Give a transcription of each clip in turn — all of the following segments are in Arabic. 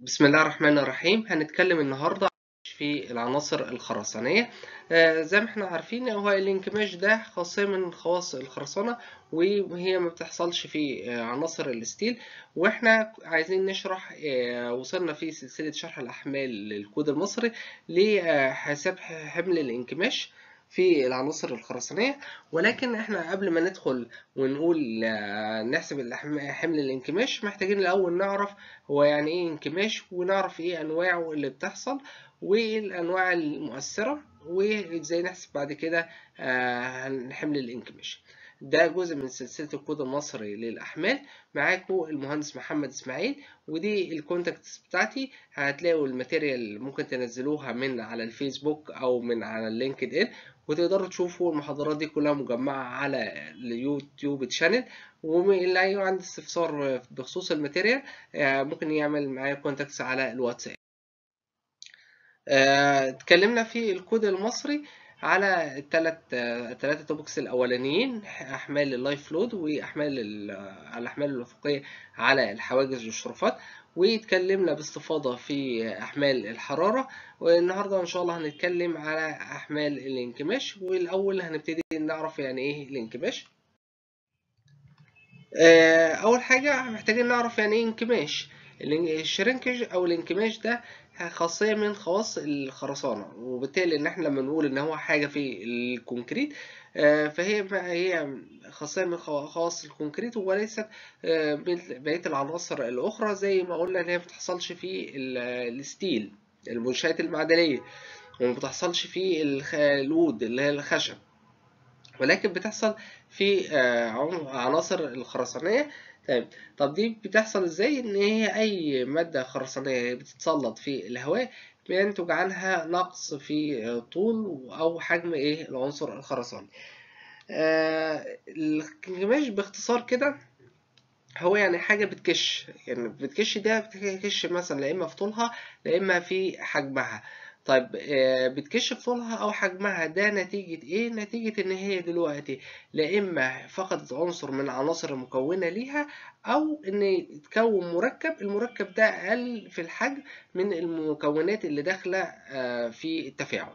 بسم الله الرحمن الرحيم. هنتكلم النهاردة في العناصر الخرسانية. آه، زي ما إحنا عارفين هو الانكماش ده خاصية من خواص الخرسانة وهي ما بتحصلش في آه، عناصر الستيل. وإحنا عايزين نشرح آه، وصلنا في سلسلة شرح الأحمال للكود المصري لحساب حمل الإنكماش. في العناصر الخرسانية. ولكن إحنا قبل ما ندخل ونقول آه، نحسب حمل الانكماش محتاجين الأول نعرف هو يعني إيه انكماش ونعرف إيه أنواعه اللي بتحصل وايه الأنواع المؤثرة وإزاي نحسب بعد كده آه، حمل الانكماش. ده جزء من سلسلة الكود المصري للأحمال. معاكم المهندس محمد إسماعيل ودي ال contacts بتاعتي. هتلاقوا ال material ممكن تنزلوها من على الفيسبوك أو من على ال LinkedIn وتقدروا تشوفوا المحاضرات دي كلها مجمعة على ال YouTube channel واللي أي عنده استفسار بخصوص ال material آه، ممكن يعمل معايا contacts على الواتساب. آه، اتكلمنا في الكود المصري. على الثلاث الثلاثه topics الأولانيين أحمال ال live load وأحمال ال- الأحمال الافقيه على الحواجز والشرفات. واتكلمنا باستفاضة في أحمال الحرارة. والنهاردة إن شاء الله هنتكلم على أحمال الانكماش. والأول هنبتدي نعرف يعني إيه الانكماش. آه، أول حاجة محتاجين نعرف يعني إيه انكماش. ال shrinkage أو الانكماش ده خاصية من خواص الخرسانة وبالتالي إن إحنا لما نقول إن هو حاجة في ال concrete آه، فهي هي خاصية من خوا- خواص ال concrete وليست آه، من بقية العناصر الأخرى زي ما قلنا إن هي ما بتحصلش في ال- ال steel المنشآت المعدنية وما بتحصلش في ال wood اللي هي الخشب ولكن بتحصل في آه، عناصر الخرسانية طيب طب دي بتحصل إزاي؟ إن هي أي مادة خرسانية بتتسلط في الهواء بينتج عنها نقص في طول أو حجم إيه؟ العنصر الخرساني. آه، الانكماش باختصار كده هو يعني حاجة بتكش يعني بتكش ده بتكش مثلا لا إما في طولها لا إما في حجمها. طيب آه، بتكش في طولها أو حجمها ده نتيجة إيه؟ نتيجة إن هي دلوقتي لا إما فقدت عنصر من العناصر المكونة ليها أو إن تكون مركب المركب ده أقل في الحجم من المكونات اللي داخلة آه، في التفاعل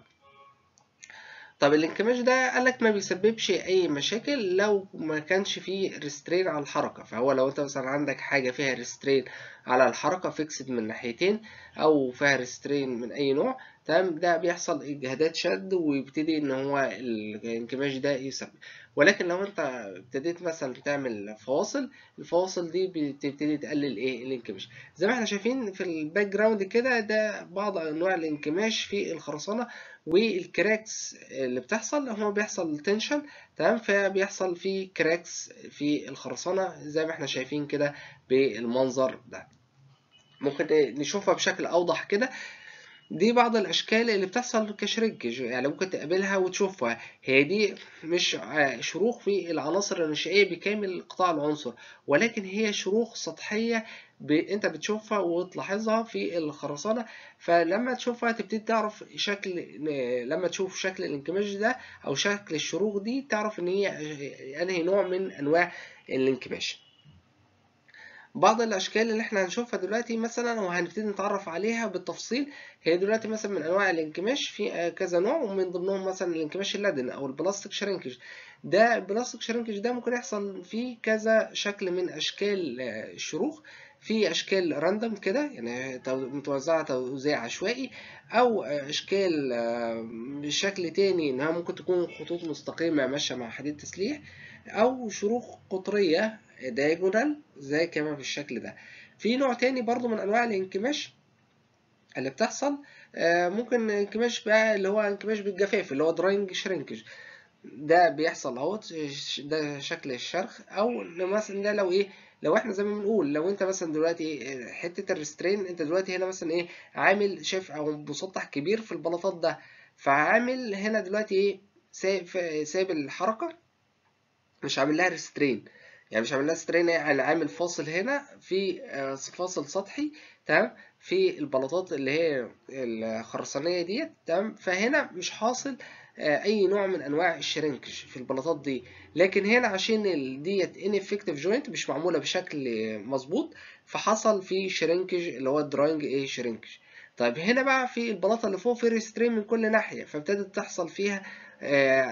طب الانكماش ده قالك ما بيسببش أي مشاكل لو ما كانش فيه ريسترين على الحركة فهو لو أنت مثلا عندك حاجة فيها ريسترين على الحركة fixed من ناحيتين أو فيها restrain من أي نوع تمام ده بيحصل اجهادات شد ويبتدي ان هو الانكماش ده يسبب. ولكن لو انت ابتديت مثلا تعمل فواصل الفواصل دي بتبتدي تقلل إيه؟ الانكماش. زي ما إحنا شايفين في ال background كده ده بعض انواع الانكماش في الخرسانة وال cracks اللي بتحصل هو بيحصل tension تمام؟ فبيحصل في cracks في الخرسانة زي ما إحنا شايفين كده بالمنظر ده. ممكن نشوفها بشكل أوضح كده. دي بعض الأشكال اللي بتحصل كشرنكج يعني ممكن تقابلها وتشوفها. هي دي مش شروخ في العناصر النشائية بكامل قطاع العنصر ولكن هي شروخ سطحية ب... أنت بتشوفها وتلاحظها في الخرسانة. فلما تشوفها تبتدي تعرف شكل لما تشوف شكل الانكماش ده أو شكل الشروخ دي تعرف إن هي أنهي نوع من أنواع الانكماش. بعض الأشكال اللي إحنا هنشوفها دلوقتي مثلا وهنبتدي نتعرف عليها بالتفصيل هي دلوقتي مثلا من أنواع الانكماش في آه، كذا نوع ومن ضمنهم مثلا الانكماش اللدن أو ال plastic shrinkage ده ال plastic shrinkage ده ممكن يحصل فيه كذا شكل من أشكال آه، الشروخ. في أشكال random كده يعني تو- متوزعة توزيع عشوائي أو آه، أشكال بشكل تاني إنها ممكن تكون خطوط مستقيمة ماشية مع حديد تسليح أو شروخ قطرية diagonal زي كما بالشكل ده. في نوع تاني برضو من أنواع الانكماش اللي بتحصل آه، ممكن انكماش بقى اللي هو انكماش بالجفاف اللي هو drying shrinkage ده بيحصل اهوت ده شكل الشرخ. أو مثلا ده لو إيه لو إحنا زي ما بنقول لو أنت مثلا دلوقتي آه، حتة ال restrain أنت دلوقتي هنا مثلا إيه عامل شايف أو مسطح كبير في البلاطات ده. فعامل هنا دلوقتي إيه سايب سايب الحركة مش عامل لها restrain يعني مش عامل لها restrain يعني عامل فاصل هنا في آه، فاصل سطحي تمام؟ في البلاطات اللي هي الخرسانية ديت تمام؟ فهنا مش حاصل أي نوع من أنواع ال shrinkage في البلاطات دي. لكن هنا عشان ديت ineffective joint مش معمولة بشكل مظبوط فحصل في shrinkage اللي هو ال drying إيه shrinkage طيب هنا بقى في البلاطة اللي فوق في restrain من كل ناحية فابتدت تحصل فيها آه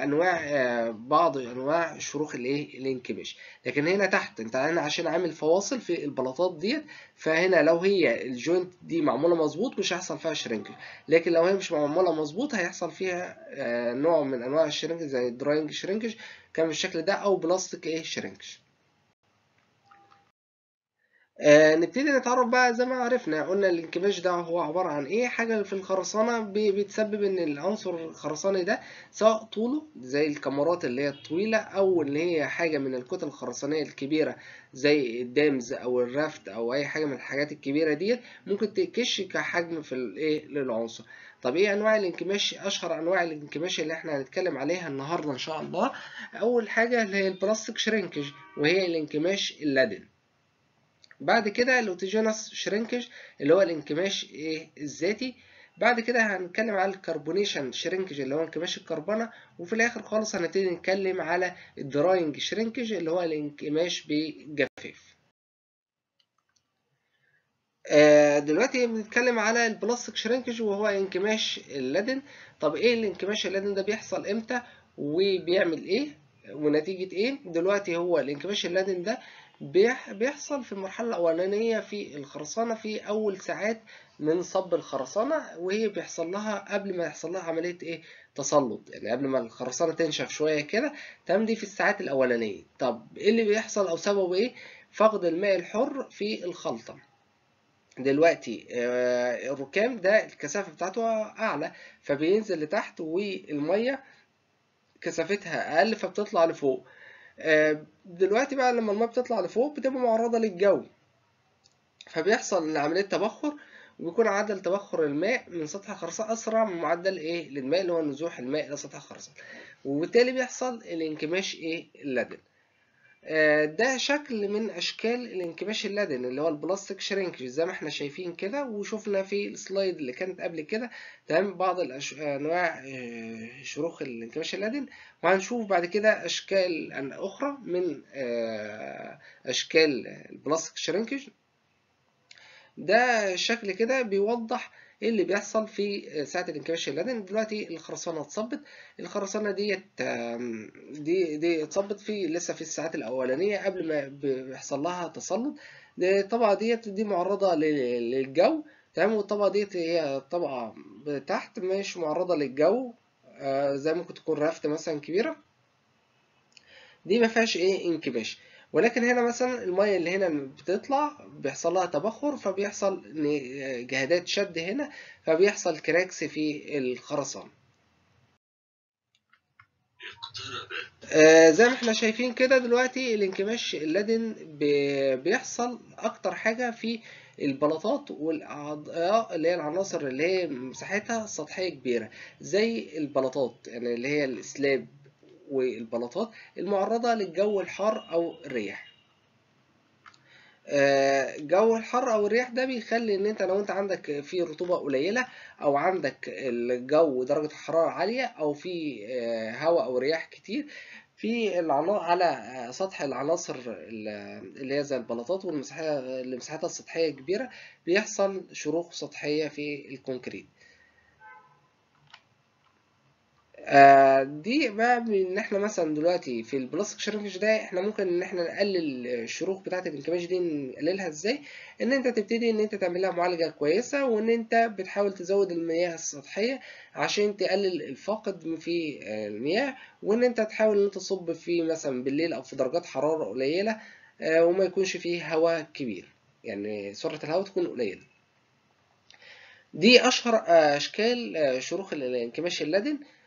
أنواع آه بعض أنواع شروخ الإيه؟ الانكماش لكن هنا تحت أنت أنا عشان عامل فواصل في البلاطات ديت فهنا لو هي ال joint دي معمولة مظبوط مش هيحصل فيها shrinkage لكن لو هي مش معمولة مظبوط هيحصل فيها آه نوع من أنواع ال shrinkage زي ال drying shrinkage كان بالشكل ده أو بلاستيك إيه؟ شرينكج آه نبتدي نتعرف بقى زي ما عرفنا قلنا الانكماش ده هو عبارة عن إيه؟ حاجة في الخرسانة بتسبب إن العنصر الخرساني ده سواء طوله زي الكمرات اللي هي الطويلة أو اللي هي حاجة من الكتل الخرسانية الكبيرة زي الدامز أو الرافت أو أي حاجة من الحاجات الكبيرة ديت ممكن تكش كحجم في الايه للعنصر. طب إيه أنواع الانكماش أشهر أنواع الانكماش اللي إحنا هنتكلم عليها النهارده إن شاء الله. أول حاجة اللي هي ال plastic shrinkage وهي الانكماش اللدن بعد كده ال autogenous shrinkage اللي هو الانكماش إيه الذاتي بعد كده هنتكلم على ال carbonation shrinkage اللي هو انكماش الكربنة وفي الآخر خالص هنبتدي نتكلم على ال drying shrinkage اللي هو الانكماش بجفاف. آه دلوقتي بنتكلم على ال plastic shrinkage وهو انكماش اللدن طب إيه الانكماش اللدن ده بيحصل إمتى؟ وبيعمل إيه؟ ونتيجة إيه؟ دلوقتي هو الانكماش اللدن ده بيحصل في المرحلة الأولانية في الخرسانة في أول ساعات من صب الخرسانة وهي بيحصل لها قبل ما يحصل لها عملية إيه؟ تسلط. يعني قبل ما الخرسانة تنشف شوية كده تمام دي في الساعات الأولانية. طب إيه اللي بيحصل أو سببه إيه؟ فقد الماء الحر في الخلطة. دلوقتي الركام ده الكثافة بتاعته أعلى فبينزل لتحت والمية كثافتها أقل فبتطلع لفوق. دلوقتي بقى لما الماء بتطلع لفوق بتبقى معرضة للجو. فبيحصل عملية تبخر وبيكون معدل تبخر الماء من سطح الخرسانة أسرع من معدل إيه؟ للماء اللي هو نزوح الماء إلى سطح الخرسانة وبالتالي بيحصل الانكماش إيه؟ اللدن ده شكل من أشكال الانكماش اللدن اللي هو ال plastic shrinkage زي ما إحنا شايفين كده. وشفنا في ال slide اللي كانت قبل كده. تمام؟ بعض الأش... أنواع شروخ الانكماش اللدن وهنشوف بعد كده أشكال أخرى من أشكال ال plastic shrinkage ده شكل كده بيوضح إيه اللي بيحصل في ساعة الانكماش اللدن دلوقتي الخرسانة اتصبت. الخرسانة ديت دي دي اتصبت في لسه في الساعات الأولانية قبل ما بيحصل لها تسلط. الطبقة ديت دي معرضة للجو تمام؟ والطبقة ديت هي طبقة تحت مش معرضة للجو زي ممكن تكون رافت مثلا كبيرة. دي ما فيهاش إيه انكماش ولكن هنا مثلا المية اللي هنا بتطلع بيحصل لها تبخر فبيحصل جهادات شد هنا فبيحصل كراكس في الخرسانة. آه زي ما إحنا شايفين كده دلوقتي الانكماش اللدن بيحصل أكتر حاجة في البلاطات والأعضاء اللي هي العناصر اللي هي مساحتها سطحية كبيرة زي البلاطات يعني اللي هي السلاب والبلاطات المعرضة للجو الحار أو الرياح. جو الحر أو الرياح ده بيخلي إن أنت لو أنت عندك في رطوبة قليلة أو عندك الجو درجة الحرارة عالية أو في هواء أو رياح كتير في على سطح العناصر اللي هي زي البلاطات مساحتها السطحية كبيرة بيحصل شروخ سطحية في ال concrete. آه دي بقى إن إحنا مثلا دلوقتي في ال plastic shrinkage ده إحنا ممكن إن إحنا نقلل الشروخ بتاعة الانكماش دي نقللها إزاي؟ إن أنت تبتدي إن أنت تعمل لها معالجة كويسة وإن أنت بتحاول تزود المياه السطحية عشان تقلل الفاقد في المياه وإن أنت تحاول إن أنت تصب فيه مثلا بالليل أو في درجات حرارة قليلة آه وما يكونش فيه هواء كبير. يعني سرعة الهواء تكون قليلة. دي أشهر أشكال شروخ الانكماش اللدن آه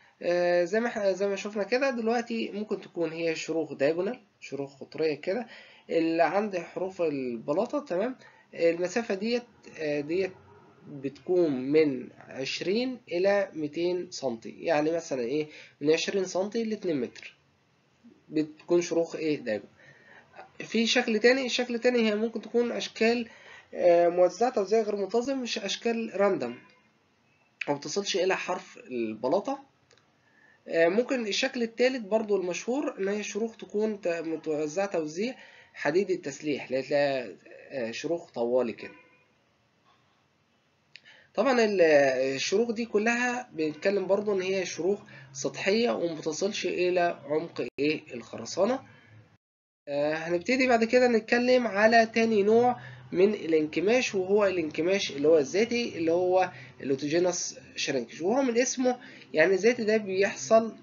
زي ما زي ما شفنا كده دلوقتي ممكن تكون هي شروخ دايجونال شروخ قطريه كده اللي عند حروف البلاطة تمام؟ المسافة ديت آه ديت بتكون من 20 إلى 200 سنتي يعني مثلا إيه من 20 سنتي ل 2 متر. بتكون شروخ إيه diagonal. في شكل تاني الشكل التاني هي ممكن تكون أشكال آه موزعة توزيع غير منتظم مش أشكال random ما بتصلش إلى حرف البلاطة. ممكن الشكل الثالث برضو المشهور إن هي شروخ تكون متوزعة توزيع حديد التسليح اللي تلاقي شروخ طوالي كده. طبعا الشروخ دي كلها بنتكلم برضو إن هي شروخ سطحية ومتصلش إلى عمق إيه؟ الخرسانة. هنبتدي بعد كده نتكلم على تاني نوع من الانكماش وهو الانكماش اللي هو الذاتي اللي هو الأوتوجينوس شرينكج وهو من اسمه يعني الذاتي ده بيحصل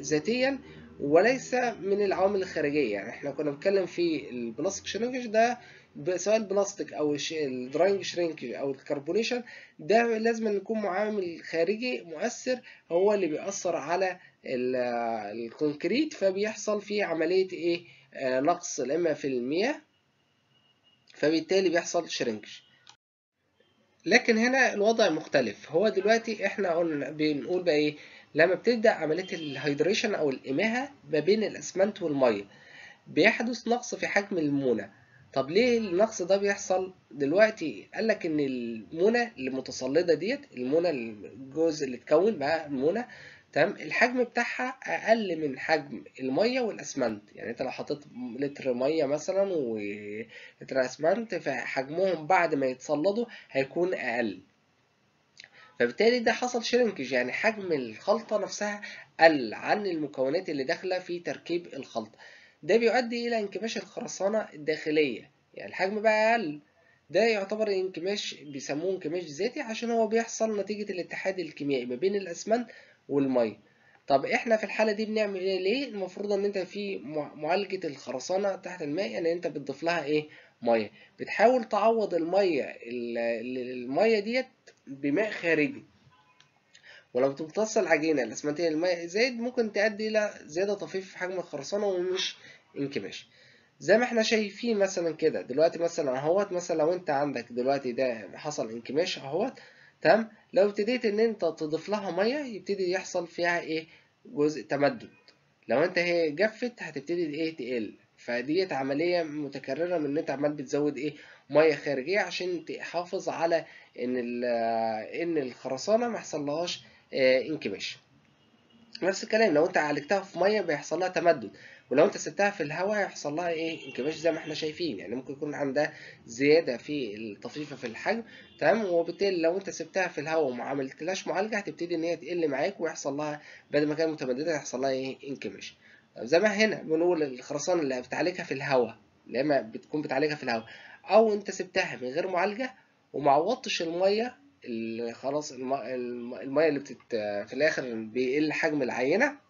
ذاتيا وليس من العوامل الخارجية. يعني إحنا كنا بنتكلم في البلاستيك شرينكج ده سواء البلاستيك أو الدراينج شرينكج أو الكربونيشن ده لازم يكون معامل خارجي مؤثر هو اللي بيأثر على ال concrete فبيحصل فيه عملية إيه؟ نقص إما في المياه فبالتالي بيحصل shrinkage. لكن هنا الوضع مختلف. هو دلوقتي إحنا قلنا بنقول بقى إيه؟ لما بتبدأ عملية الهيدريشن أو الإماهة ما بين الأسمنت والمية بيحدث نقص في حجم المونة. طب ليه النقص ده بيحصل؟ دلوقتي قال لك إن المونة المتصلدة ديت المونة الجزء اللي اتكون بقى المونة تمام؟ الحجم بتاعها أقل من حجم المية والأسمنت. يعني أنت لو حطيت لتر مية مثلا ولتر أسمنت فحجمهم بعد ما يتصلدوا هيكون أقل. فبالتالي ده حصل شرينكج. يعني حجم الخلطة نفسها قل عن المكونات اللي داخلة في تركيب الخلطة. ده بيؤدي إلى انكماش الخرسانة الداخلية. يعني الحجم بقى أقل. ده يعتبر انكماش بيسموه انكماش ذاتي عشان هو بيحصل نتيجة الاتحاد الكيميائي ما بين الأسمنت والمية طب إحنا في الحالة دي بنعمل إيه؟ ليه؟ المفروض إن أنت في معالجة الخرسانة تحت الماء يعني أنت بتضيف لها إيه؟ مية بتحاول تعوض المية المية ديت بماء خارجي. ولو بتمتص العجينة الأسمنتية الماء زايد ممكن تؤدي إلى زيادة طفيف في حجم الخرسانة ومش انكماش. زي ما إحنا شايفين مثلا كده دلوقتي مثلا أهوت مثلا لو أنت عندك دلوقتي ده حصل انكماش أهوت تمام لو ابتديت إن أنت تضيف لها مية يبتدي يحصل فيها إيه؟ جزء تمدد. لو أنت هي جفت هتبتدي إيه؟ تقل. فديت عملية متكررة من إن أنت عمال بتزود إيه؟ مية خارجية عشان تحافظ على إن إن الخرسانة ما يحصلهاش انكماش نفس الكلام لو أنت عالجتها في مية بيحصل لها تمدد. ولو انت سبتها في الهواء هيحصل لها إيه؟ انكماش زي ما إحنا شايفين. يعني ممكن يكون عندها زيادة في الطفيفة في الحجم تمام؟ وبالتالي لو انت سبتها في الهواء وما عملتلهاش معالجة هتبتدي ان هي تقل معاك ويحصل لها بدل ما كانت متمددة هيحصل لها إيه؟ انكماش زي ما هنا بنقول الخرسانة اللي بتعالجها في الهواء اما بتكون بتعالجها في الهواء. أو انت سبتها من غير معالجة وما عوضتش المية اللي خلاص المية اللي بتت في الآخر بيقل حجم العينة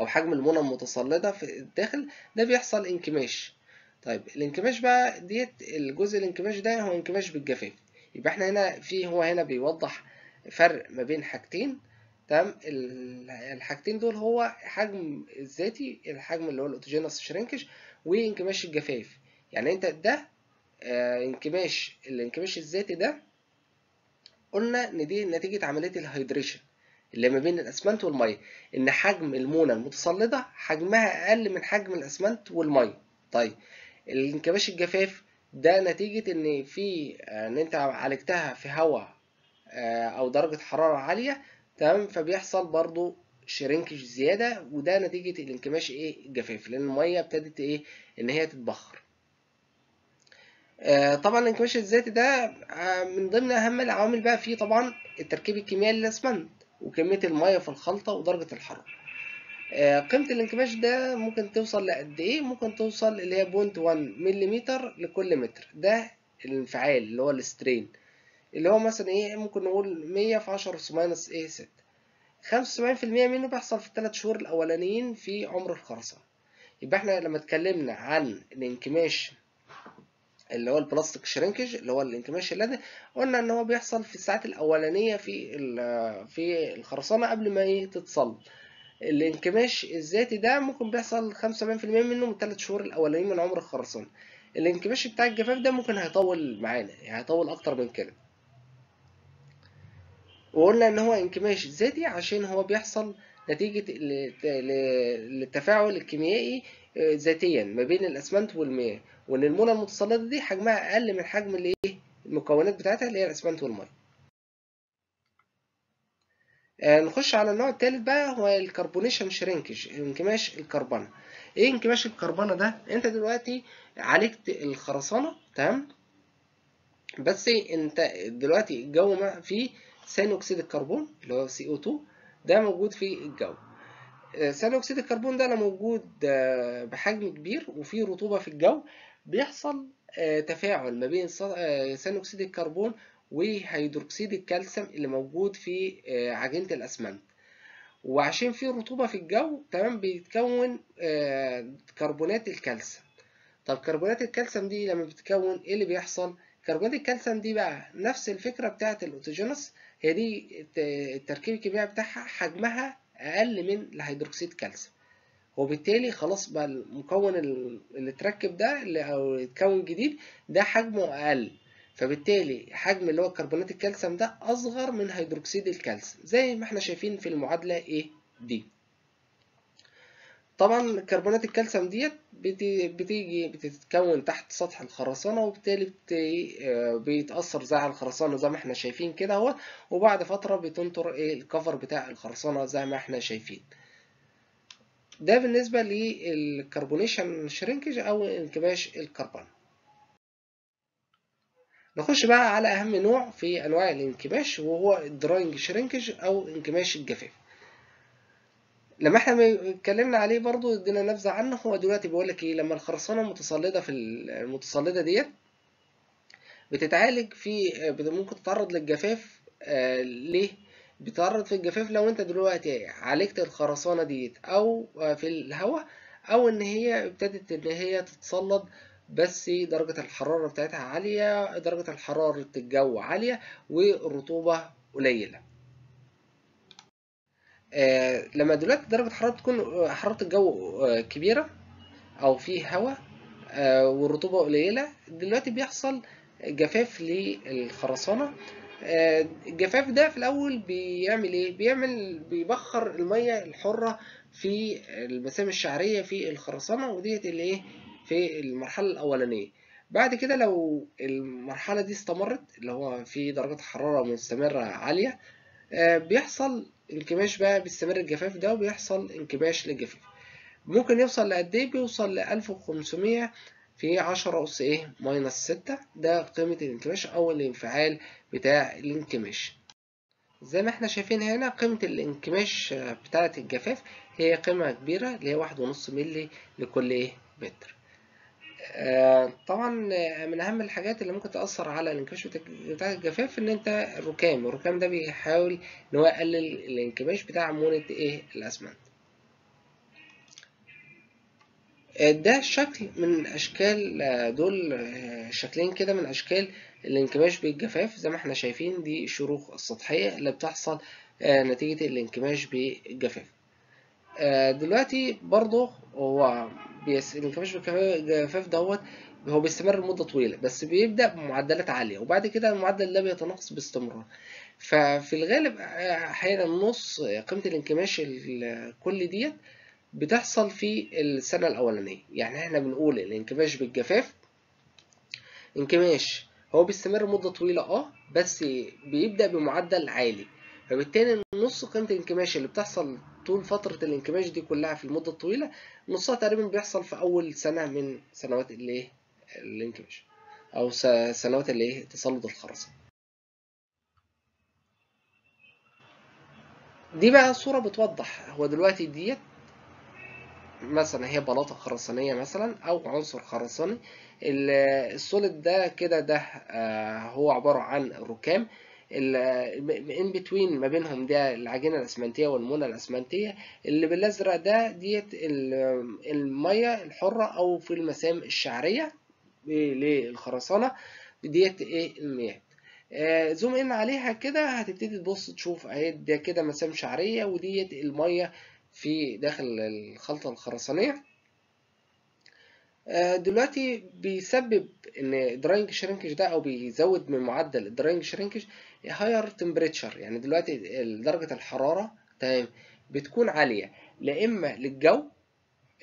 أو حجم المونه المتصلدة في الداخل ده بيحصل انكماش. طيب الانكماش بقى ديت الجزء الانكماش ده هو انكماش بالجفاف. يبقى إحنا هنا في هو هنا بيوضح فرق ما بين حاجتين تمام؟ الحاجتين دول هو حجم الذاتي الحجم اللي هو الأوتوجينوس شرينكج وانكماش الجفاف. يعني أنت ده آه انكماش الانكماش الذاتي ده قلنا ان دي نتيجة عملية الهيدريشن. اللي ما بين الأسمنت والميه إن حجم المونة المتصلده حجمها أقل من حجم الأسمنت والميه طيب الانكماش الجفاف ده نتيجة إن في إن أنت عالجتها في هواء أو درجة حرارة عالية تمام؟ فبيحصل برضو shrinkage زيادة وده نتيجة الانكماش إيه؟ الجفاف لأن المية ابتدت إيه؟ إن هي تتبخر. طبعا الانكماش الذاتي ده من ضمن أهم العوامل بقى فيه طبعا التركيب الكيميائي للأسمنت. وكمية المية في الخلطة ودرجة الحرارة. قيمة الانكماش ده ممكن توصل لقد إيه؟ ممكن توصل اللي هي point 1 ملم لكل متر. ده الانفعال اللي هو ال strain. اللي هو مثلا إيه؟ ممكن نقول 100 في 10 أس minus إيه 6 75% منه بيحصل في الثلاث شهور الأولانيين في عمر الخرسانة. يبقى إحنا لما اتكلمنا عن الانكماش اللي هو ال plastic shrinkage اللي هو الانكماش اللدن قلنا إن هو بيحصل في الساعات الأولانية في في الخرسانة قبل ما تتصلد. الانكماش الذاتي ده ممكن بيحصل 75% منه من الثلاث شهور الأولانيين من عمر الخرسانة. الانكماش بتاع الجفاف ده ممكن هيطول معانا يعني هيطول أكتر من كده. وقلنا إن هو انكماش ذاتي عشان هو بيحصل نتيجة للتفاعل الكيميائي ذاتيا ما بين الأسمنت والمياه وإن المونه المتصلدة دي حجمها أقل من حجم الإيه؟ المكونات بتاعتها اللي هي الأسمنت والمية. آه نخش على النوع الثالث بقى هو ال carbonation shrinkage انكماش الكربنه إيه انكماش الكربنه ده؟ أنت دلوقتي عالجت الخرسانة تمام؟ بس أنت دلوقتي الجو فيه ثاني أكسيد الكربون اللي هو CO2 ده موجود في الجو. ثاني أكسيد الكربون ده لما موجود بحجم كبير وفيه رطوبة في الجو. بيحصل تفاعل ما بين ثاني أكسيد الكربون وهيدروكسيد الكالسيوم اللي موجود في عجينة الأسمنت. وعشان في رطوبة في الجو تمام بيتكون كربونات الكالسيوم. طب كربونات الكالسيوم دي لما بتتكون إيه اللي بيحصل؟ كربونات الكالسيوم دي بقى نفس الفكرة بتاعة ال autogenous. هي دي التركيب الكيميائي بتاعها حجمها أقل من الهيدروكسيد كالسيوم. وبالتالي خلاص بقى المكون اللي اتركب ده اللي أو اتكون جديد ده حجمه أقل. فبالتالي حجم اللي هو كربونات الكالسيوم ده أصغر من هيدروكسيد الكالسيوم زي ما إحنا شايفين في المعادلة إيه دي طبعا كربونات الكالسيوم ديت بتيجي بتتكون تحت سطح الخرسانة وبالتالي بيتأثر زي على الخرسانة زي ما إحنا شايفين كده اهو وبعد فترة بتنطر إيه ال cover بتاع الخرسانة زي ما إحنا شايفين. ده بالنسبة لل carbonation shrinkage أو انكماش الكربنة. نخش بقى على أهم نوع في أنواع الانكماش وهو ال drying shrinkage أو انكماش الجفاف. لما إحنا اتكلمنا عليه برضو ادينا نبذة عنه هو دلوقتي بيقول لك إيه لما الخرسانة متصلده في المتصلدة ديت بتتعالج في ممكن تتعرض للجفاف آه ليه؟ بتتعرض في الجفاف لو انت دلوقتي عالجت الخرسانة ديت أو في الهواء أو إن هي ابتدت إن هي تتصلد بس درجة الحرارة بتاعتها عالية درجة الحرارة الجو عالية والرطوبة قليلة. آه لما دلوقتي درجة الحرارة تكون حرارة الجو آه كبيرة أو فيه هواء آه والرطوبة قليلة دلوقتي بيحصل جفاف للخرسانة الجفاف ده في الأول بيعمل إيه؟ بيعمل بيبخر المية الحرة في المسام الشعرية في الخرسانة وديت اللي إيه؟ في المرحلة الأولانية بعد كده لو المرحلة دي استمرت اللي هو في درجة حرارة مستمرة عالية بيحصل انكماش بقى بيستمر الجفاف ده وبيحصل انكماش للجفاف. ممكن يوصل لقد إيه؟ بيوصل ل 1500 في 10 أس إيه؟ minus 6 ده قيمة الانكماش أو الانفعال بتاع الانكماش زي ما إحنا شايفين هنا قيمة الانكماش بتاعة الجفاف هي قيمة كبيرة اللي هي واحد ونص ملي لكل إيه؟ متر. طبعا من أهم الحاجات اللي ممكن تأثر على الانكماش بتاع الجفاف إن أنت الركام الركام ده بيحاول إن هو يقلل الانكماش بتاع عمونه إيه؟ الأسمنت. آه ده شكل من أشكال دول شكلين كده من أشكال الانكماش بالجفاف. زي ما إحنا شايفين دي الشروخ السطحية اللي بتحصل آه نتيجة الانكماش بالجفاف. دلوقتي برضه هو الانكماش بالجفاف دوت هو بيستمر لمدة طويلة بس بيبدأ بمعدلات عالية وبعد كده المعدل ده بيتناقص باستمرار. ففي الغالب أحيانا نص قيمة الانكماش الكلي ديت بتحصل في السنة الأولانية. يعني إحنا بنقول الانكماش بالجفاف انكماش هو بيستمر مدة طويلة آه بس بيبدأ بمعدل عالي. فبالتالي نص قيمة الانكماش اللي بتحصل طول فترة الانكماش دي كلها في المدة الطويلة نصها تقريبا بيحصل في أول سنة من سنوات الايه الانكماش أو سنوات الايه تصلد الخرسانة. دي بقى صورة بتوضح هو دلوقتي ديت مثلا هي بلاطة خرسانية مثلا أو عنصر خرساني ال solid ده كده ده هو عبارة عن ركام in between ما بينهم ده العجينة الأسمنتية والمونة الأسمنتية اللي بالأزرق ده ديت المية الحرة أو في المسام الشعرية للخرسانة ديت إيه المياه. آه zoom in عليها كده هتبتدي تبص تشوف أهي ده كده مسام شعرية وديت المية في داخل الخلطة الخرسانية. دلوقتي بيسبب إن drying shrinkage ده أو بيزود من معدل ال drying shrinkage higher temperature يعني دلوقتي درجة الحرارة تمام بتكون عالية. لا إما للجو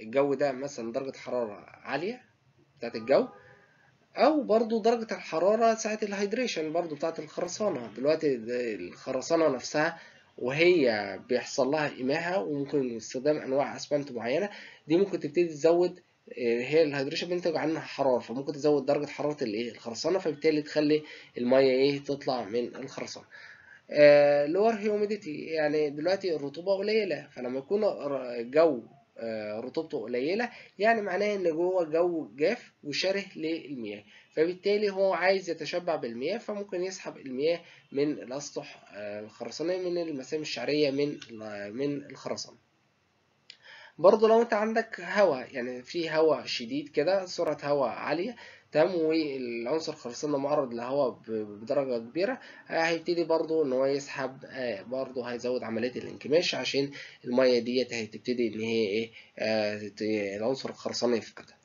الجو ده مثلا درجة حرارة عالية بتاعت الجو أو برضو درجة الحرارة ساعة ال hydration برضو بتاعت الخرسانة. دلوقتي الخرسانة نفسها وهي بيحصل لها إماهة وممكن استخدام أنواع أسمنت معينة دي ممكن تبتدي تزود هي ال hydration بينتج عنها حرارة فممكن تزود درجة حرارة الايه الخرسانة فبالتالي تخلي المية إيه تطلع من الخرسانة. lower humidity يعني دلوقتي الرطوبة قليلة فلما يكون جو رطوبته قليلة يعني معناه إن جوه جو جاف وشره للمياه. فبالتالي هو عايز يتشبع بالمياه فممكن يسحب المياه من الأسطح الخرسانية من المسام الشعرية من من الخرسانة. برضه لو انت عندك هواء يعني في هواء شديد كده سرعة هواء عالية تمام والعنصر الخرسانة معرض لهواء بدرجة كبيرة هيبتدي برضه إن هو يسحب برضه هيزود عملية الانكماش عشان المية ديت هتبتدي إن هي إيه العنصر الخرساني يفقدها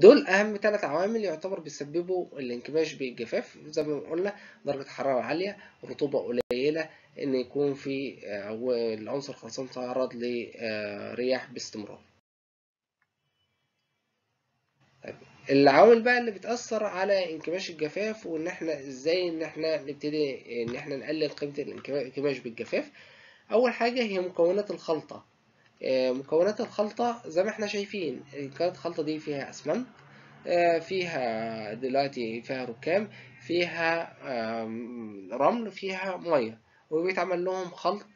دول أهم ثلاث عوامل يعتبر بيسببوا الانكماش بالجفاف. زي ما قلنا درجة حرارة عالية رطوبة قليلة إن يكون في العنصر الخرساني تعرض لرياح باستمرار. العوامل بقى اللي بتأثر على انكماش الجفاف وإن إحنا إزاي إن إحنا نبتدي إن إحنا نقلل قيمة الانكماش بالجفاف. أول حاجة هي مكونات الخلطة. مكونات الخلطة زي ما إحنا شايفين كانت الخلطة دي فيها أسمنت فيها دلوقتي فيها ركام فيها رمل فيها مية. وبيتعمل لهم خلط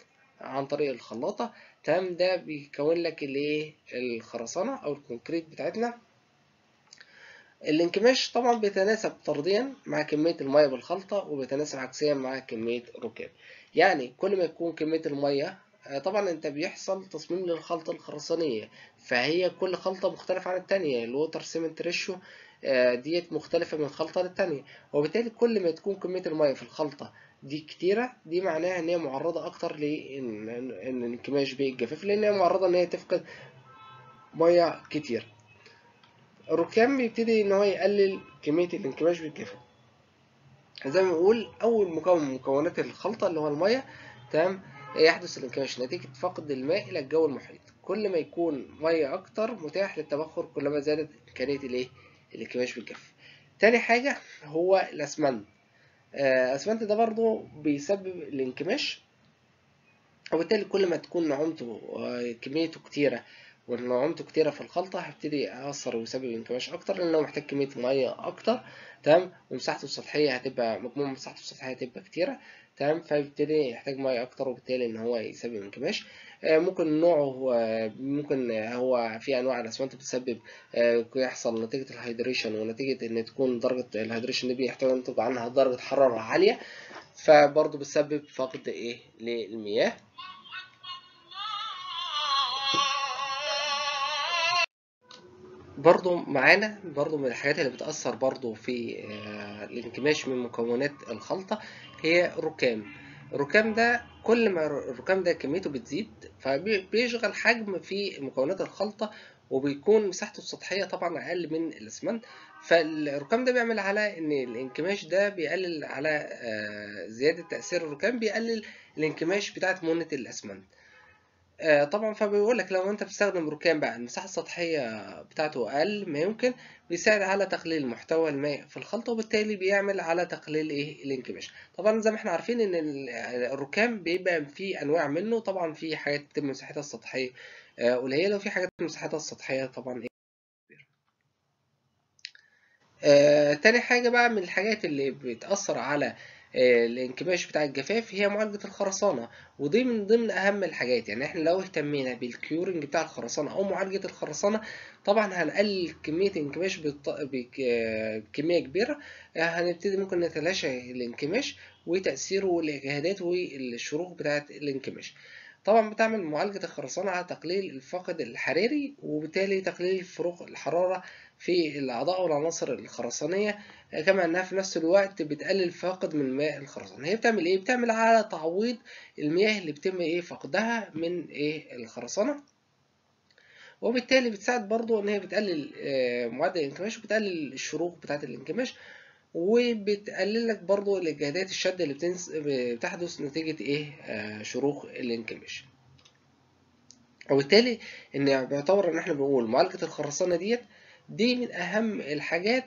عن طريق الخلاطة. تمام ده بيكون لك الإيه؟ الخرسانة أو الكونكريت بتاعتنا. الانكماش طبعا بيتناسب طرديا مع كمية المية بالخلطة وبيتناسب عكسيا مع كمية الركام يعني كل ما يكون كمية المية طبعا أنت بيحصل تصميم للخلطة الخرسانية فهي كل خلطة مختلفة عن التانية. ال water cement ratio ديت مختلفة من خلطة للتانية. وبالتالي كل ما تكون كمية المية في الخلطة دي كتيرة دي معناها إن هي معرضة أكتر لأن الانكماش بالجفاف لأن هي معرضة إن هي تفقد مية كتير. الركام بيبتدي إن هو يقلل كمية الانكماش بالجفاف زي ما بنقول أول مكون من مكونات الخلطة اللي هو المية تمام؟ يحدث الانكماش نتيجة فقد الماء إلى الجو المحيط كل ما يكون مية أكتر متاح للتبخر كلما زادت إمكانية الإيه؟ الانكماش بالجف. تاني حاجة هو الأسمنت. الأسمنت ده برضو بيسبب الانكماش وبالتالي كل ما تكون نعومته كميته كتيرة ونعومته كتيرة في الخلطة هيبتدي يأثر ويسبب انكماش أكتر لأنه محتاج كمية مية أكتر تمام ومساحته السطحية هتبقى مجموع مساحته السطحية هتبقى كتيرة تمام؟ فبيبتدي يحتاج ميه أكتر وبالتالي إن هو يسبب انكماش. ممكن نوعه ممكن هو في أنواع الأسمنت بتسبب يحصل نتيجة ال hydration ونتيجة إن تكون درجة ال hydration دي بيحتوي ينتج عنها درجة حرارة عالية فبرضه بتسبب فقد إيه؟ للمياه. برضو معانا برضو من الحاجات اللي بتأثر برضو في الانكماش من مكونات الخلطة هي الركام. الركام ده كل ما الركام ده كميته بتزيد فبيشغل حجم في مكونات الخلطة وبيكون مساحته السطحية طبعا أقل من الأسمنت. فالركام ده بيعمل على إن الانكماش ده بيقلل على زيادة تأثير الركام بيقلل الانكماش بتاعة مونة الأسمنت طبعا فبيقول لك لو أنت بتستخدم ركام بقى المساحة السطحية بتاعته أقل ما يمكن بيساعد على تقليل محتوى الماء في الخلطة وبالتالي بيعمل على تقليل إيه؟ الانكماش طبعا زي ما إحنا عارفين إن الركام بيبقى في أنواع منه. طبعا في حاجات بتبقى مساحتها السطحية قليلة وفي حاجات مساحتها السطحية طبعا إيه؟ كبيره تاني حاجة بقى من الحاجات اللي بتأثر على الانكماش بتاع الجفاف هي معالجة الخرسانة ودي من ضمن أهم الحاجات. يعني إحنا لو اهتمينا بال curing بتاع الخرسانة أو معالجة الخرسانة طبعا هنقلل كمية الانكماش بكمية كبيرة. هنبتدي ممكن نتلاشى الانكماش وتأثيره والإجهادات والشروخ بتاعة الانكماش طبعا بتعمل معالجة الخرسانة على تقليل الفقد الحراري وبالتالي تقليل فروق الحرارة في الأعضاء والعناصر الخرسانية. كما أنها في نفس الوقت بتقلل فاقد من ماء الخرسانة هي بتعمل إيه؟ بتعمل على تعويض المياه اللي بيتم إيه فقدها من إيه الخرسانة. وبالتالي بتساعد برضو إن هي بتقلل معدل الانكماش وبتقلل الشروخ بتاعة الانكماش. وبتقلل لك برضو الإجهادات الشدة اللي بتنس... بتحدث نتيجة إيه؟ آه شروخ الانكماش. وبالتالي إن بيعتبر إن إحنا بنقول معالجة الخرسانة ديت دي من أهم الحاجات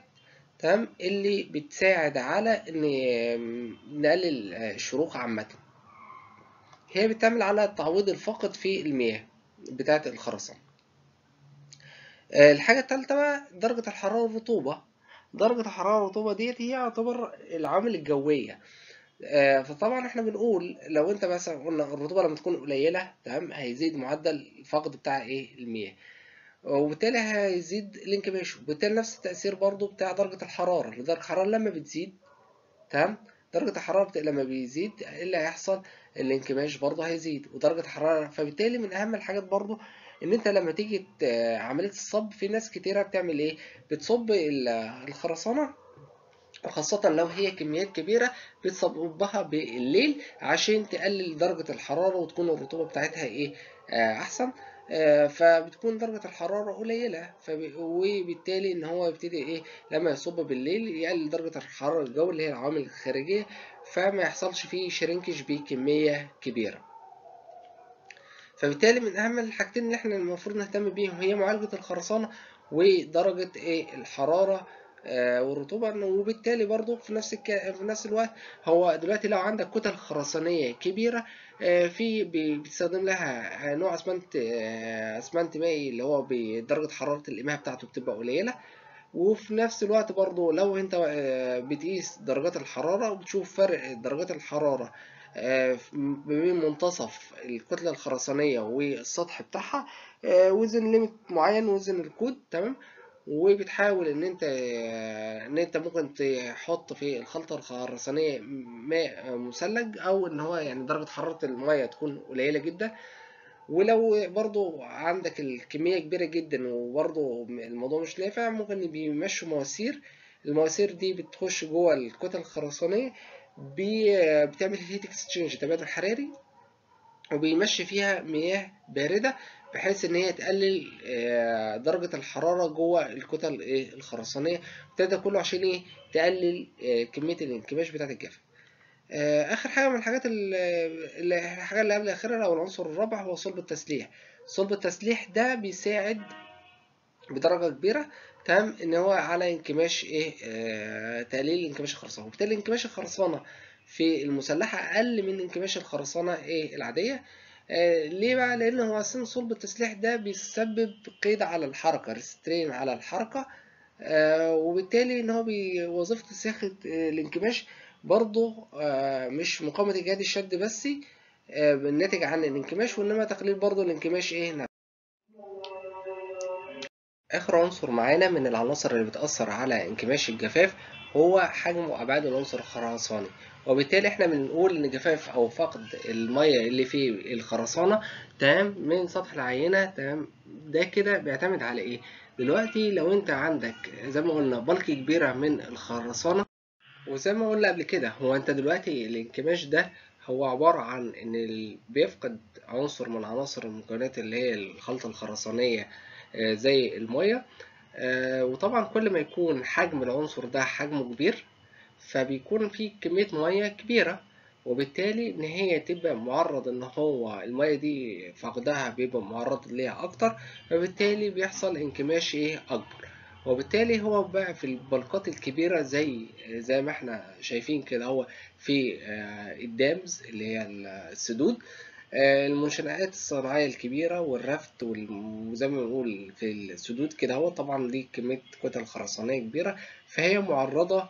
تمام اللي بتساعد على إن نقلل الشروخ عامة. هي بتعمل على التعويض الفاقد في المياه بتاعة الخرسانة. الحاجة التالتة بقى درجة الحرارة والرطوبة. درجة الحرارة والرطوبة ديت هي يعتبر العوامل الجوية. آه، فطبعا إحنا بنقول لو أنت مثلا قلنا الرطوبة لما تكون قليلة تمام هيزيد معدل الفقد بتاع إيه؟ المياه. وبالتالي هيزيد الانكماش وبالتالي نفس التأثير برضو بتاع درجة الحرارة. درجة الحرارة لما بتزيد تمام؟ درجة الحرارة. لما بيزيد إيه اللي هيحصل؟ الانكماش برضو هيزيد. ودرجة الحرارة فبالتالي من أهم الحاجات برضو إن أنت لما تيجي. عملية الصب في ناس كتيرة بتعمل إيه؟ بتصب ال- الخرسانة. وخاصة لو هي كميات كبيرة بتصبها بالليل عشان تقلل درجة الحرارة وتكون الرطوبة بتاعتها إيه؟ آه، أحسن. فبتكون درجة الحرارة قليلة. وبالتالي إن هو يبتدي إيه لما يصب بالليل يقلل درجة الحرارة الجو اللي هي العوامل الخارجية فما يحصلش فيه شرينكج بكمية كبيرة فبالتالي من أهم الحاجتين اللي إحنا المفروض نهتم بيهم هي معالجة الخرسانة ودرجة إيه الحرارة آه، والرطوبة وبالتالي برضو في نفس الك... في نفس الوقت هو دلوقتي لو عندك كتل خرسانية كبيرة آه، في بي- بتستخدم لها نوع اسمنت آه، أسمنت مائي اللي هو بدرجة حرارة الإماهة بتاعته بتبقى قليلة. وفي نفس الوقت برضو لو أنت بتقيس درجات الحرارة وبتشوف فرق درجات ما بين منتصف الكتلة الخرسانية والسطح بتاعها within limit معين within الكود تمام؟ وبتحاول إن أنت إن أنت ممكن تحط في الخلطة الخرسانية ماء مثلج أو إن هو يعني درجة حرارة المية تكون قليلة جدا. ولو برضو عندك الكمية كبيرة جدا وبرضو الموضوع مش نافع ممكن بيمشوا مواسير. المواسير دي بتخش جوه الكتل الخرسانية بي- بتعمل heat exchange تبادل حراري وبيمشي فيها مياه باردة. بحيث إن هي تقلل آه، درجة الحرارة جوه الكتل إيه الخرسانية. ده كله عشان إيه؟ تقلل آه، كمية الانكماش بتاعة الجافة آه، آخر حاجة من الحاجات الحاجة اللي قبل الأخيرة أو العنصر الرابع هو صلب التسليح. صلب التسليح ده بيساعد بدرجة كبيرة تمام إن هو على انكماش إيه؟ آه تقليل انكماش الخرسانة. وبالتالي انكماش الخرسانة في المسلحة أقل من انكماش الخرسانة إيه؟ العادية. ليه بقى؟ لأن هو أصلا صلب التسليح ده بيسبب قيد على الحركة ريسترين على الحركة. آه وبالتالي إن هو صياغة آه، الانكماش برضه آه مش مقاومة اجهاد الشد بس آه الناتج عن الانكماش وإنما تقليل برضه الانكماش إيه؟ آخر عنصر معانا من العناصر اللي بتأثر على انكماش الجفاف هو حجم وأبعاد العنصر الخرساني وبالتالي إحنا بنقول إن جفاف أو فقد المية اللي في الخرسانة تمام من سطح العينة تمام. ده كده بيعتمد على إيه؟ دلوقتي لو أنت عندك زي ما قلنا بلك كبيرة من الخرسانة وزي ما قلنا قبل كده هو أنت دلوقتي الانكماش ده هو عبارة عن إن بيفقد عنصر من عناصر المكونات اللي هي الخلطة الخرسانية آه، زي المية. وطبعا كل ما يكون حجم العنصر ده حجمه كبير فبيكون فيه كمية مية كبيرة وبالتالي إن هي تبقى معرض إن هو المية دي فقدها بيبقى معرض ليها أكتر فبالتالي بيحصل انكماش إيه؟ أكبر. وبالتالي هو بقى في البلقات الكبيرة زي زي ما إحنا شايفين كده هو في آه، الدامز اللي هي السدود آه، المنشآت الصناعية الكبيرة والرفت وال- وزي ما بنقول في السدود كده هو طبعا دي كمية كتل خرسانية كبيرة فهي معرضة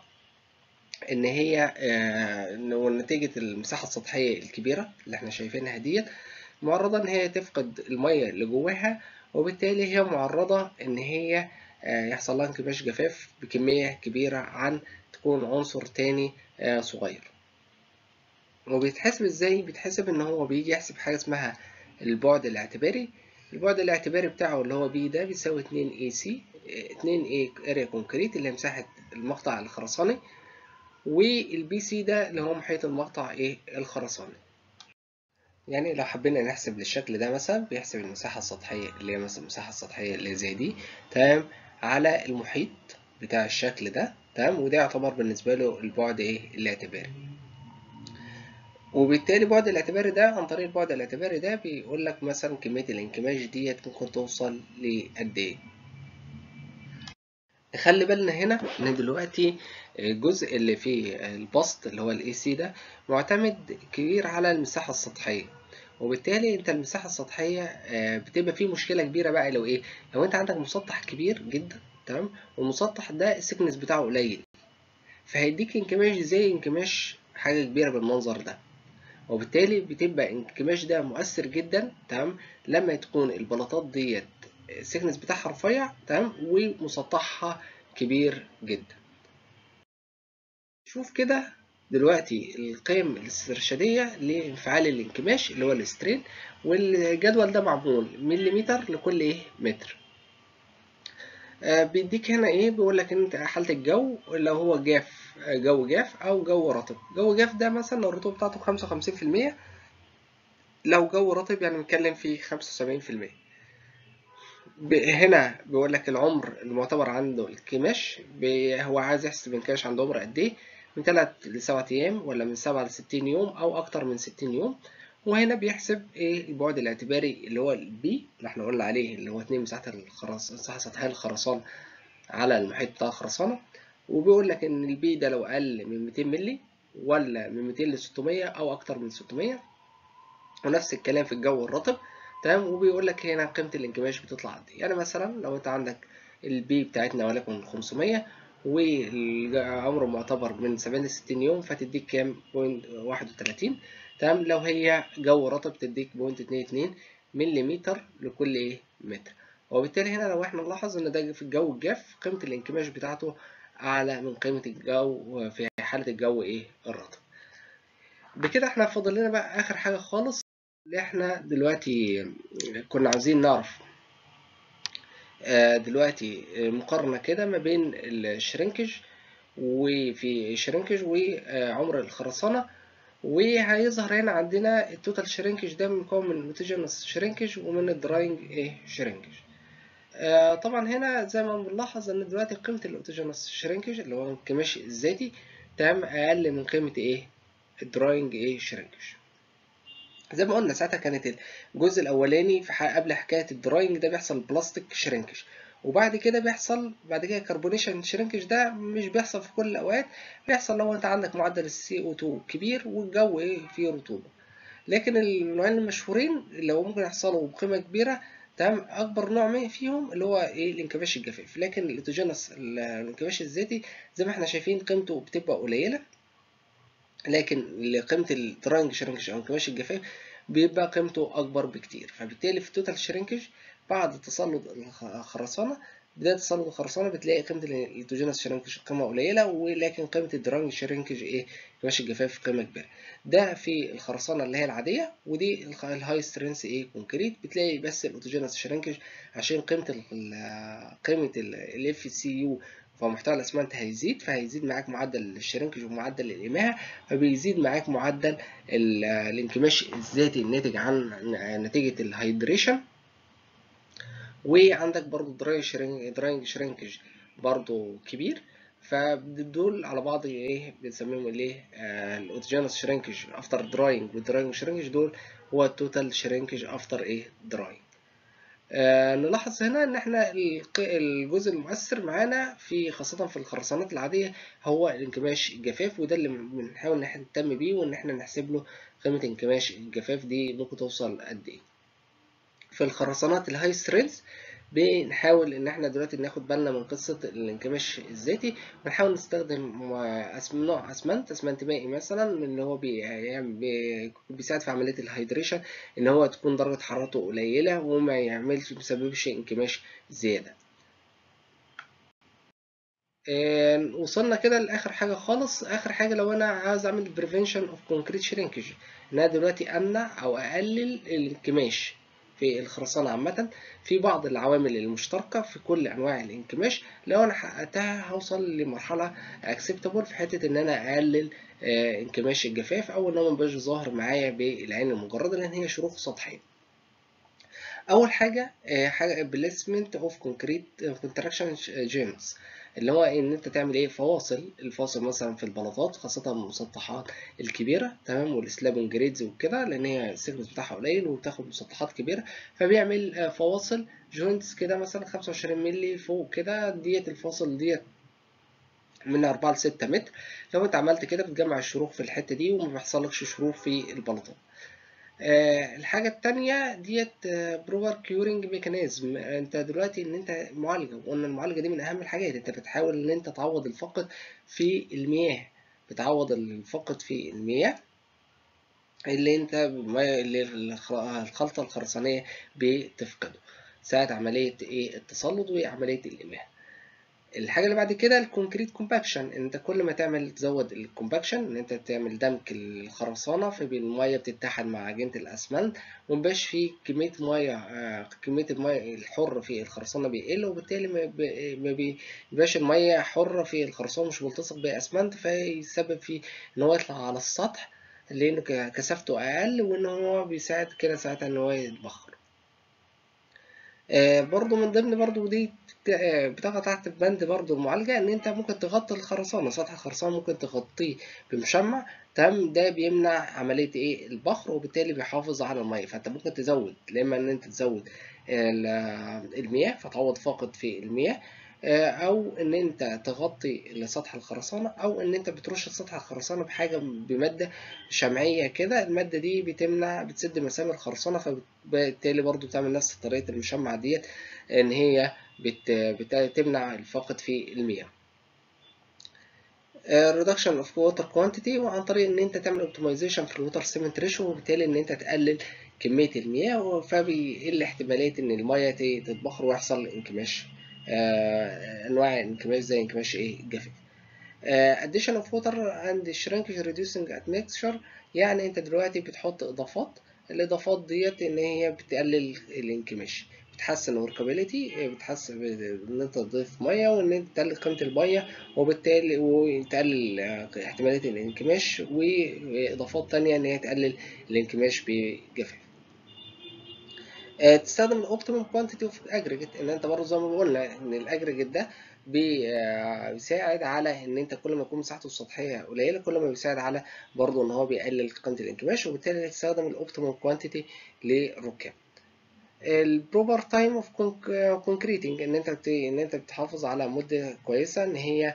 إن هي آه، ونتيجة المساحة السطحية الكبيرة اللي إحنا شايفينها ديت معرضة إن هي تفقد المية اللي جواها وبالتالي هي معرضة إن هي آه، يحصل لها انكماش جفاف بكمية كبيرة عن تكون عنصر تاني آه، صغير. وبيتحسب إزاي؟ بيتحسب ان هو بيجي يحسب حاجة اسمها البعد الاعتباري. البعد الاعتباري بتاعه اللي هو B ده بيساوي 2 اي سي 2 A area concrete اللي هي مساحة المقطع الخرساني وال Pc ده اللي هو محيط المقطع إيه الخرساني. يعني لو حبينا نحسب للشكل ده مثلا بيحسب المساحة السطحية اللي هي مثلا المساحة السطحية اللي زي دي تمام؟ على المحيط بتاع الشكل ده تمام؟ وده يعتبر بالنسبة له البعد إيه الاعتباري. وبالتالي بعد الاعتباري ده عن طريق البعد الاعتباري ده بيقول لك مثلا كمية الانكماش ديت ممكن توصل لقد إيه؟ نخلي بالنا هنا إن دلوقتي الجزء اللي فيه البسط اللي هو الاي سي ده معتمد كبير على المساحة السطحية. وبالتالي أنت المساحة السطحية آه، بتبقى فيه مشكلة كبيرة بقى لو إيه؟ لو أنت عندك مسطح كبير جدا تمام؟ والمسطح ده ال thickness بتاعه قليل. فهيديك انكماش زي انكماش حاجة كبيرة بالمنظر ده. وبالتالي بتبقى الانكماش ده مؤثر جدا تمام؟ لما تكون البلاطات ديت ال thickness بتاعها رفيع تمام؟ ومسطحها كبير جدا. شوف كده دلوقتي القيم الاسترشادية لانفعال الانكماش اللي هو ال strain والجدول ده معمول مليمتر لكل إيه؟ متر. بيديك هنا إيه؟ بيقول لك أنت حالة الجو لو هو جاف جو جاف أو جو رطب. جو جاف ده مثلا لو الرطوبة بتاعته خمسة وخمسين في المية لو جو رطب يعني بنتكلم في خمسة وسبعين في المية. هنا بيقول لك العمر المعتبر عنده انكماش هو عايز يحسب الكماش عنده عمر قد إيه؟ من 3 ل 7 أيام ولا من 7 ل 60 يوم أو أكتر من 60 يوم. وهنا بيحسب إيه البعد الاعتباري اللي هو ال B اللي إحنا قلنا عليه اللي هو 2 مساحة الخرس مساحة السطحيه للخرسانه على المحيط بتاع الخرسانة. وبيقول لك إن ال B ده لو أقل من 200 مللي ولا من 200 ل 600 أو أكتر من 600 ونفس الكلام في الجو الرطب. تمام؟ وبيقول لك هنا قيمة الانكماش بتطلع قد إيه؟ يعني مثلا لو أنت عندك ال B بتاعتنا وليكن 500 والعمر معتبر من 70 ل 60 يوم فتديك كام؟ point 31 تمام لو هي جو رطب تديك point 22 ملم لكل إيه متر. وبالتالي هنا لو إحنا نلاحظ إن ده في الجو الجاف قيمة الانكماش بتاعته أعلى من قيمة الجو في حالة الجو إيه؟ الرطب. بكده إحنا فاضل لنا بقى آخر حاجة خالص. اللي إحنا دلوقتي كنا عاوزين نعرف دلوقتي مقارنة كده ما بين ال shrinkage وفي shrinkage وعمر الخرسانة. وهيظهر هنا عندنا ال total shrinkage ده مكون من ال autogenous shrinkage ومن ال drying إيه shrinkage طبعا هنا زي ما بنلاحظ إن دلوقتي قيمة ال autogenous shrinkage اللي هو الانكماش الذاتي تمام أقل من قيمة إيه؟ ال drying إيه shrinkage زي ما قلنا ساعتها كانت الجزء الأولاني في قبل حكاية ال drying ده بيحصل plastic shrinkage وبعد كده بيحصل بعد كده carbonation shrinkage ده مش بيحصل في كل الأوقات بيحصل لو أنت عندك معدل ال CO 2 كبير والجو إيه فيه رطوبة. لكن النوعين المشهورين اللي هو ممكن يحصلوا بقيمة كبيرة تمام أكبر نوع فيهم اللي هو إيه الانكماش الجفاف. لكن ال autogenous الانكماش الذاتي زي ما إحنا شايفين قيمته بتبقى قليلة. لكن قيمة ال drying shrinkage أو انكماش الجفاف بيبقى قيمته أكبر بكتير. فبالتالي في ال total shrinkage بعد تصلد الخرسانة بداية تصلد الخرسانة بتلاقي قيمة ال autogenous shrinkage قيمة قليلة ولكن قيمة ال drying shrinkage إيه انكماش الجفاف قيمة كبيرة. ده في الخرسانة اللي هي العادية ودي ال high strength إيه concrete. بتلاقي بس ال autogenous shrinkage عشان قيمة قيمة ال FCU فمحتوى الاسمنت هيزيد فهيزيد معاك معدل ال shrinkage ومعدل الاماهه فبيزيد معاك معدل الانكماش الذاتي الناتج عن نتيجة ال hydration وعندك برضو dry shrink drying shrinkage برضو كبير. فدول على بعض إيه بنسميهم الايه ال autogenous shrinkage after drying وال drying shrinkage دول هو ال total shrinkage after إيه drying آه نلاحظ هنا إن إحنا الجزء المؤثر معانا في خاصة في الخرسانات العادية هو الانكماش الجفاف وده اللي بنحاول إن إحنا نهتم بيه وإن إحنا نحسب له قيمة انكماش الجفاف دي ممكن توصل قد إيه. في الخرسانات ال high strength بنحاول إن إحنا دلوقتي ناخد بالنا من قصة الانكماش الذاتي ونحاول نستخدم نوع أسمنت أسمنت مائي مثلا اللي هو بي بيساعد في عملية ال hydration إن هو تكون درجة حرارته قليلة وما يعملش مسببش انكماش زيادة. وصلنا كده لآخر حاجة خالص. آخر حاجة لو أنا عايز أعمل prevention of concrete shrinkage إن أنا دلوقتي أمنع أو أقلل الانكماش في الخرسانة عامة في بعض العوامل المشتركة في كل أنواع الانكماش لو أنا حققتها هوصل لمرحلة acceptable في حتة إن أنا أقلل انكماش الجفاف أو إن هو مبقاش ظاهر معايا بالعين المجردة لأن هي شروخ سطحية. أول حاجة حاجة placement of concrete contraction joints اللي هو إن أنت تعمل إيه فواصل الفاصل مثلا في البلاطات خاصة المسطحات الكبيرة تمام؟ وال slab on grades وكده لأن هي ال thickness بتاعها قليل وبتاخد مسطحات كبيرة. فبيعمل فواصل joints كده مثلا 25 مللي فوق كده ديت الفاصل ديت من 4 ل 6 متر. لو أنت عملت كده بتجمع الشروخ في الحتة دي وما بيحصلكش شروخ في البلاطات. آه، الحاجة التانية ديت proper curing mechanism انت دلوقتي ان انت معالجة وقلنا المعالجة دي من اهم الحاجات. انت بتحاول ان انت تعوض الفقد في المياه. بتعوض الفقد في المياه اللي انت اللي الخلطة الخرسانية بتفقده. ساعة عملية إيه؟ التصلد وعملية الإماه الحاجة اللي بعد كده ال concrete compaction أنت كل ما تعمل تزود ال compaction إن أنت تعمل دمك الخرسانة فالمية بتتحد مع عجينة الأسمنت ومبقاش في كمية مية آه كمية المية الحر في الخرسانة بيقل وبالتالي ما بيبقاش المية حرة في الخرسانة مش ملتصق بأسمنت فيسبب في إن هو يطلع على السطح لأنه كثافته أقل وإن هو بيساعد كده ساعتها إن هو يتبخر. برضو من ضمن برضو دي بتقع تحت بند برضو المعالجة إن أنت ممكن تغطي الخرسانة. سطح الخرسانة ممكن تغطيه بمشمع تمام ده بيمنع عملية إيه؟ البخر وبالتالي بيحافظ على المية. فأنت ممكن تزود إما إن أنت تزود المياه فتعوض فاقد في المياه. أو إن أنت تغطي سطح الخرسانة أو إن أنت بترش سطح الخرسانة بحاجة بمادة شمعية كده المادة دي بتمنع بتسد مسام الخرسانة فبالتالي برضو بتعمل نفس طريقة المشمع ديت إن هي بتمنع الفقد في المياه. reduction of water quantity وعن طريق إن أنت تعمل optimization في ال water cement ratio وبالتالي إن أنت تقلل كمية المياه فبيقل احتمالية إن المياه تتبخر ويحصل انكماش. أنواع الانكماش زي انكماش إيه الجفاف addition of water and shrinkage reducing admixture. يعني انت دلوقتي بتحط اضافات. الاضافات ديت ان هي بتقلل الانكماش بتحسن ال workability بتحسن ان انت تضيف مية وان انت تقلل قيمة المية وبالتالي وتقلل احتمالية الانكماش وإضافات تانية ان هي تقلل الانكماش بجفاف تستخدم ال optimum quantity of aggregate إن أنت برضه زي ما قلنا إن ال aggregate ده بيساعد على إن أنت كل ما يكون مساحته السطحية قليلة كل ما بيساعد على برضه إن هو بيقلل قيمه الانكماش وبالتالي تستخدم ال optimum quantity للركاب. ال proper time of concreting إن أنت إن أنت بتحافظ على مدة كويسة إن هي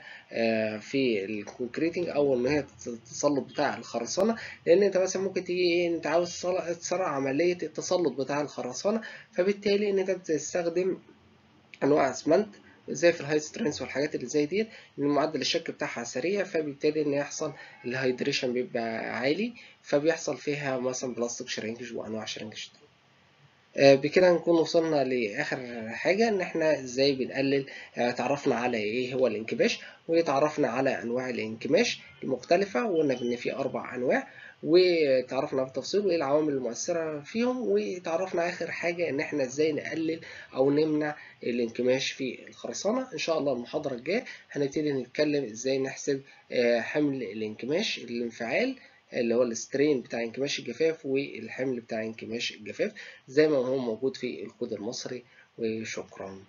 في ال concreting أو إن هي التصلد بتاع الخرسانة. لأن أنت مثلا ممكن تيجي إيه أنت عاوز تسرع عملية التصلد بتاع الخرسانة. فبالتالي إن أنت بتستخدم أنواع أسمنت زي في ال high strength والحاجات اللي زي ديت ان معدل الشك بتاعها سريع. فبالتالي إن يحصل ال hydration بيبقى عالي. فبيحصل فيها مثلا plastic shrinkage وأنواع shrinkage بكده نكون وصلنا لآخر حاجة إن إحنا إزاي بنقلل تعرفنا على إيه هو الانكماش وتعرفنا على أنواع الانكماش المختلفة وقلنا ان في أربع أنواع وتعرفنا بالتفصيل وايه العوامل المؤثرة فيهم وتعرفنا آخر حاجة إن إحنا إزاي نقلل أو نمنع الانكماش في الخرسانة. إن شاء الله المحاضرة الجاية هنبتدي نتكلم إزاي نحسب حمل الانكماش الانفعال اللي هو السترين بتاع انكماش الجفاف والحمل بتاع انكماش الجفاف زي ما هو موجود في الكود المصري وشكرا.